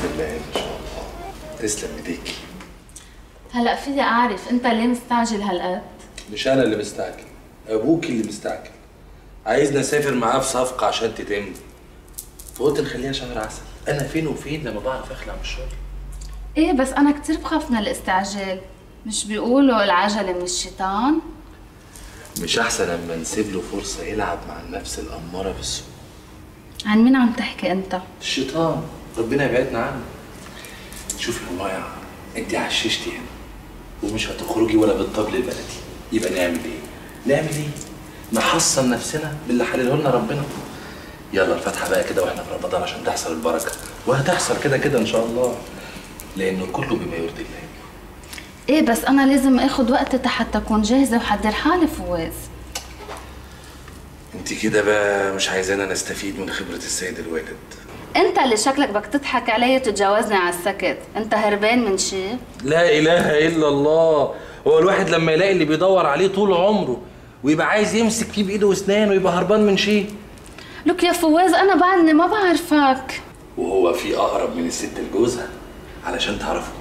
بسم الله ما شاء الله. تسلم ايديكي هلا فيي أعرف أنت ليه مستعجل هالقد؟ مش أنا اللي مستعجل أبوك اللي مستعجل عايزني اسافر معاه في صفقه عشان تتم. فقلت نخليها شهر عسل. أنا فين وفين لما بعرف أخلع من الشغل؟ إيه بس أنا كتير بخاف من الاستعجال. مش بيقولوا العجلة من الشيطان؟ مش أحسن لما نسيب له فرصة يلعب مع النفس الأمارة بالسوء. عن مين عم تحكي أنت؟ الشيطان. ربنا يبعدنا عنه. شوفي يا مايا انت عششتي هنا ومش هتخرجي ولا بالطبل البلدي. يبقى نعمل إيه؟ نعمل إيه؟ نحصن نفسنا باللي حلله لنا ربنا. يلا الفاتحة بقى كده وإحنا في رمضان عشان تحصل البركة. وهتحصل كده كده إن شاء الله لأنه كله بما يرضي الله. إيه بس أنا لازم آخد وقت حتى أكون جاهزة وحضر حالي فواز. انت كده بقى مش عايزانا نستفيد من خبرة السيد الوالد. انت اللي شكلك بدك تضحك علي تتجاوزني على السكت. انت هربان من شيء لا إله إلا الله. هو الواحد لما يلاقي اللي بيدور عليه طول عمره ويبقى عايز يمسك فيه بإيده واسنانه ويبقى هربان من شيء لك يا فواز أنا بعدني ما بعرفك. وهو في أقرب من الست لجوزها علشان تعرفوا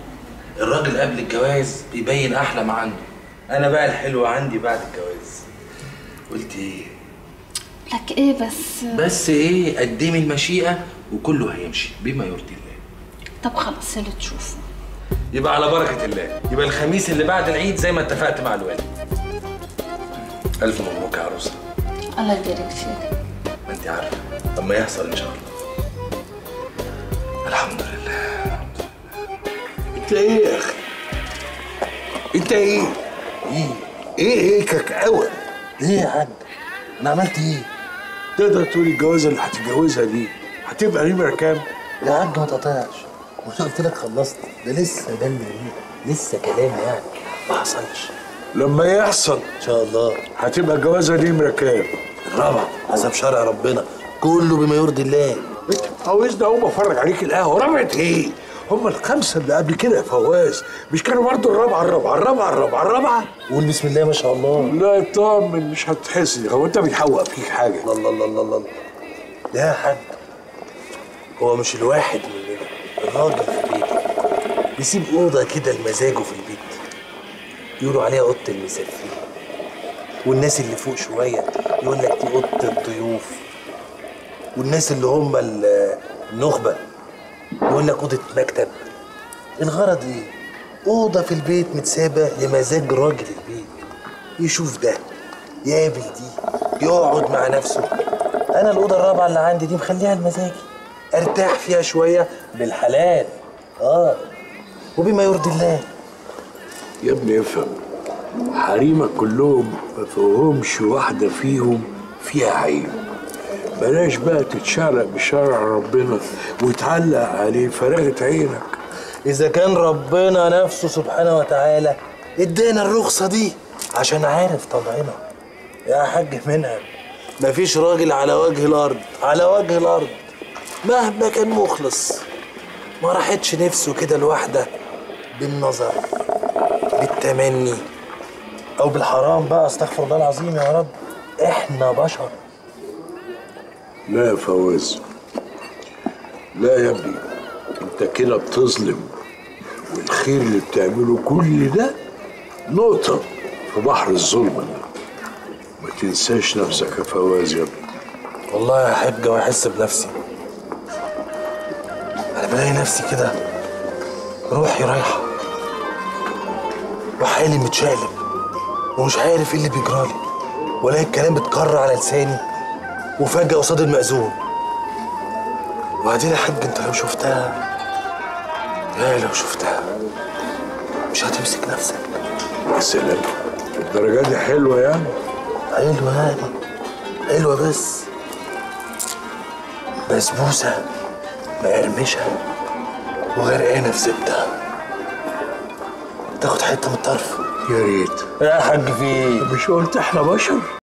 الراجل قبل الجواز بيبين أحلى ما عنده. أنا بقى الحلو عندي بعد الجواز. قلت إيه؟ لك إيه بس؟ بس إيه قدمي المشيئه وكله هيمشي بما يرضي الله. طب خلص اللي تشوفه يبقى على بركة الله. يبقى الخميس اللي بعد العيد زي ما اتفقت مع الوالد. ألف مبروك يا عروسة. الله يبارك فيك. ما انت عارفة. اما يحصل إن شاء الله. الحمد لله. أنت إيه يا أخي؟ أنت إيه؟ إيه؟ إيه هيكك قوي ليه يا حاج أنا عملت إيه؟ تقدر تقول الجوازه اللي هتتجوزها دي هتبقى نمره كام يا عم ما تقطعش. وأنا قلت لك خلصت. ده لسه ده اللي لسه كلام يعني. ما حصلش. لما يحصل إن شاء الله. هتبقى الجوازه نمره كام الرابع. حسب شرع ربنا. كله بما يرضي الله. انت أقوم أفرج عليك القهوة. رابعة إيه؟ هم الخمسة اللي قبل كده يا فواز. مش كانوا برضه الرابعة؟ الرابعة الرابعة الرابعه الرابعة. قول بسم الله ما شاء الله. لا اطمن مش هتحس هو انت بيحوق فيك حاجة. الله الله الله الله لا يا حاج. هو مش الواحد مننا الراجل في بيته. بيسيب أوضة كده لمزاجه في البيت. يقولوا عليها أوضة المسافرين. والناس اللي فوق شوية يقول لك دي أوضة الضيوف. والناس اللي هم ال- النخبة. يقول لك أوضة مكتب. الغرض إيه؟ أوضة في البيت متسابة لمزاج راجل البيت يشوف ده يقابل دي يقعد مع نفسه. أنا الأوضة الرابعة اللي عندي دي مخليها لمزاجي. أرتاح فيها شوية بالحلال. آه. وبما يرضي الله. يا ابني افهم. حريمك كلهم ما فيهمش واحدة فيهم فيها عيب. بلاش بقى تتشعلق بشرع ربنا وتعلق عليه فرغة عينك إذا كان ربنا نفسه سبحانه وتعالى إدانا الرخصة دي عشان عارف طبعنا. يا حاج منها مفيش راجل على وجه الأرض على وجه الأرض مهما كان مخلص ما راحتش نفسه كده لوحدة بالنظر بالتمني أو بالحرام بقى أستغفر الله العظيم يا رب. إحنا بشر. لا يا فواز لا يا ابني انت كده بتظلم والخير اللي بتعمله كل ده نقطة في بحر الظلم ما تنساش نفسك يا فواز يا ابني. والله حاج وأحس بنفسي. أنا بلاقي نفسي كده روحي رايحة. وحالي متشقلب ومش عارف إيه اللي بيجرالي ولاقي الكلام بيتكرر على لساني. وفجأة قصاد المأذون. وبعدين يا حاج انت لو شفتها يا لو شفتها مش هتمسك نفسك. يا سلام الدرجة دي حلوة يعني؟ حلوة يعني حلوة بس. بسبوسة مقرمشة وغرقانة في زبدة. تاخد حتة من الطرف. يا ريت. يا حاج في؟ مش قلت إحنا بشر؟